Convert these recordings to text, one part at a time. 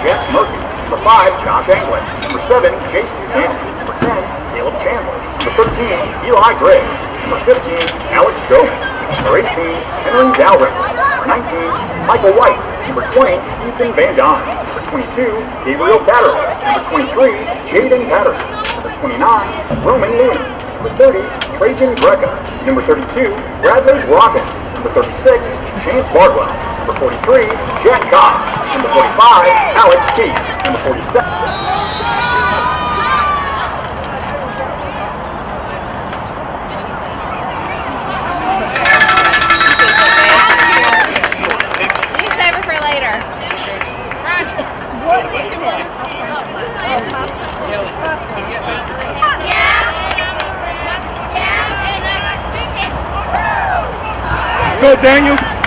Jeff Murphy. Number 5, Josh Anglin. Number 7, Jace Buchanan. Number 10, Caleb Chandler. Number 13, Eli Graves. Number 15, Alex Gomez. Number 18, Henry Dowring. Number 19, Michael White. Number 20, Ethan Van Dyne. Number 22, Gabriel Catterley. Number 23, Jaden Patterson. Number 29, Roman Mooney. Number 30, Trajan Greca. Number 32, Bradley Broughton. Number 36, Chance Bardwell. Number 43, Jack Cobb. Number 45, Alex T. Number 47. You can save it for later. Go, Daniel.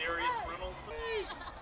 Darius Reynolds.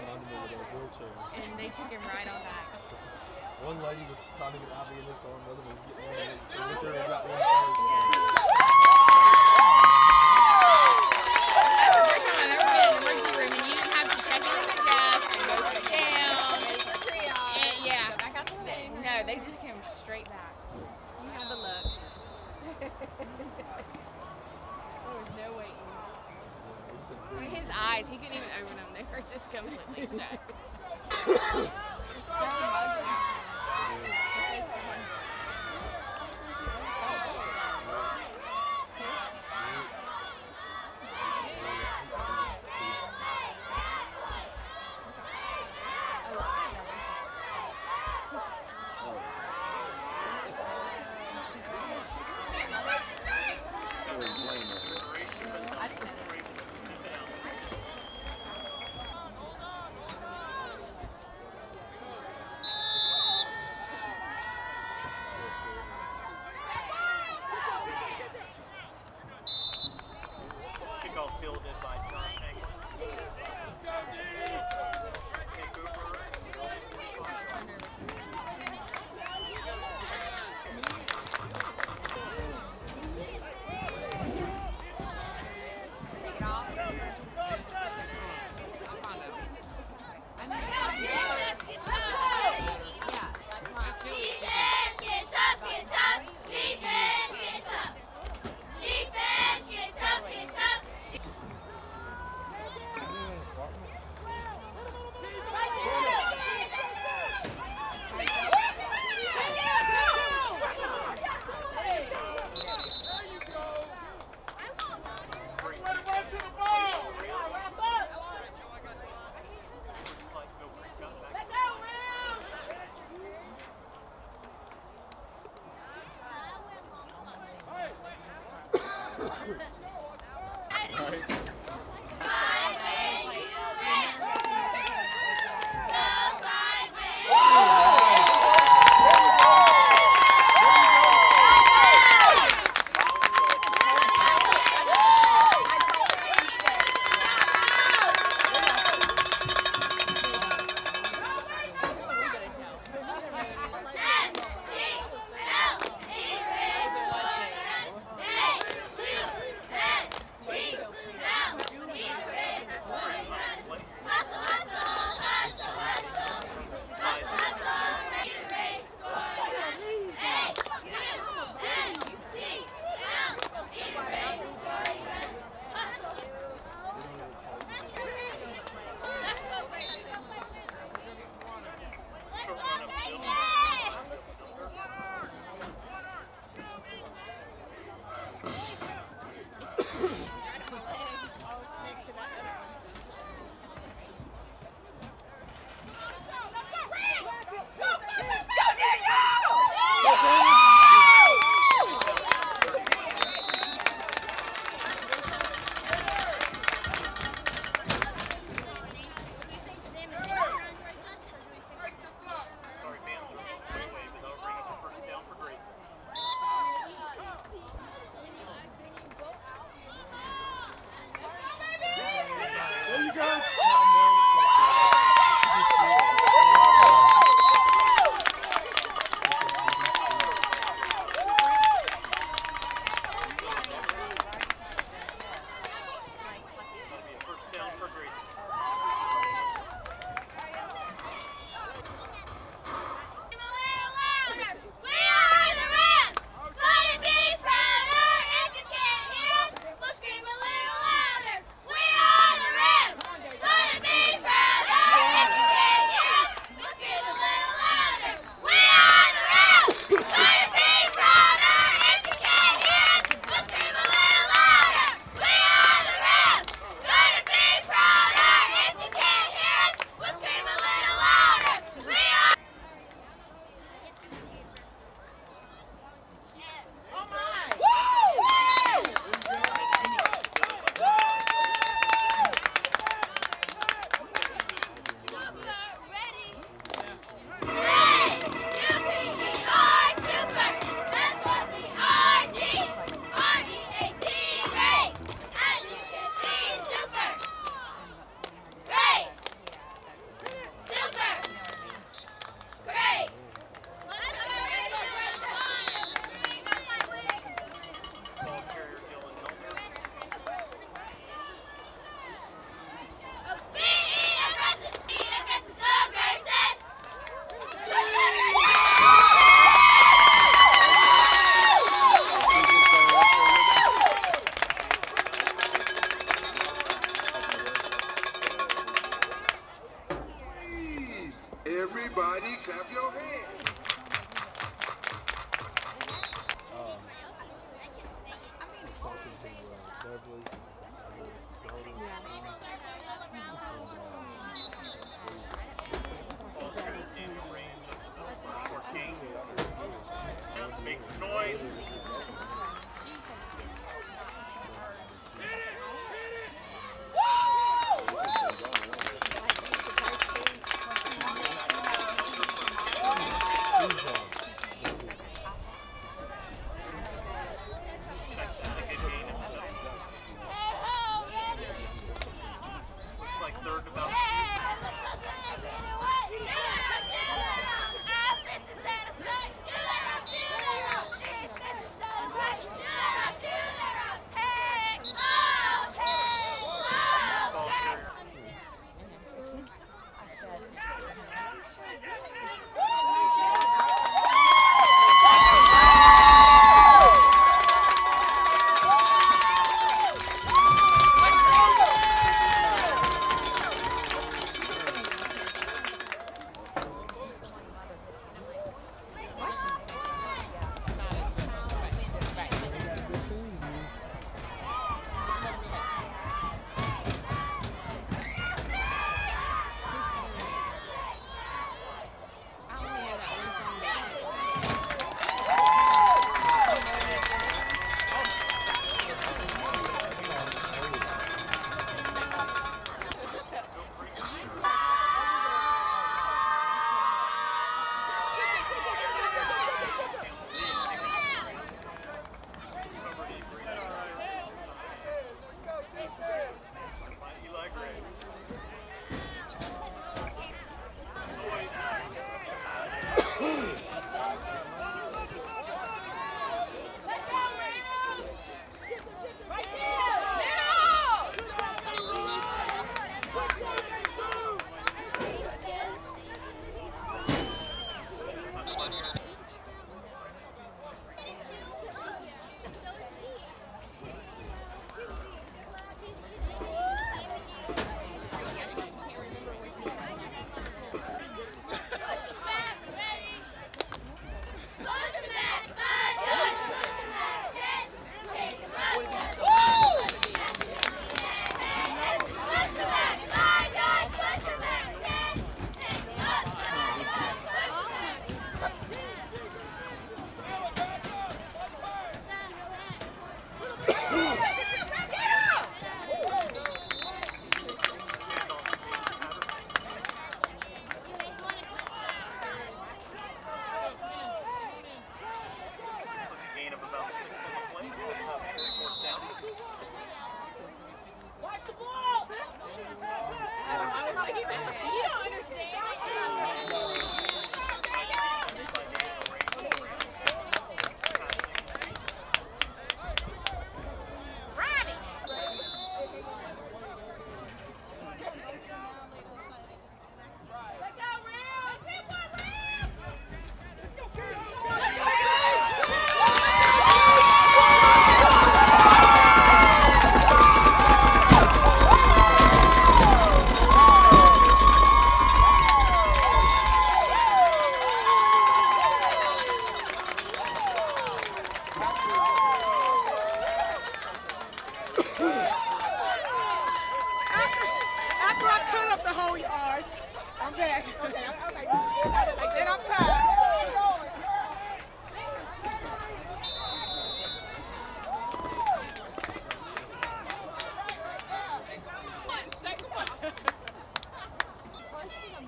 From under me with a wheelchair. and they took him right on back. One lady was trying to get out of this arm, the other one was getting on it. Oh, the wheelchair got one first. That's the first time I've ever been in an emergency room and you didn't have to check in at the desk and go sit down. And, yeah. Back out the bed. No, they just came straight back. You had the look. there waiting. I mean, his eyes, he couldn't even open them. They were just completely shut. so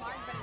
Well,